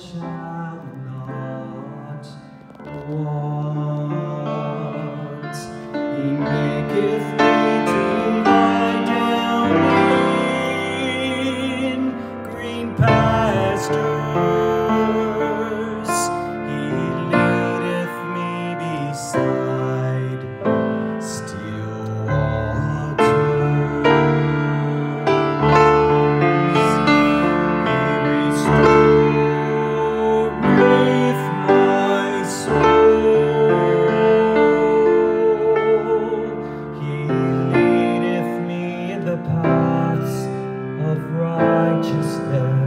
shall not want. He maketh righteousness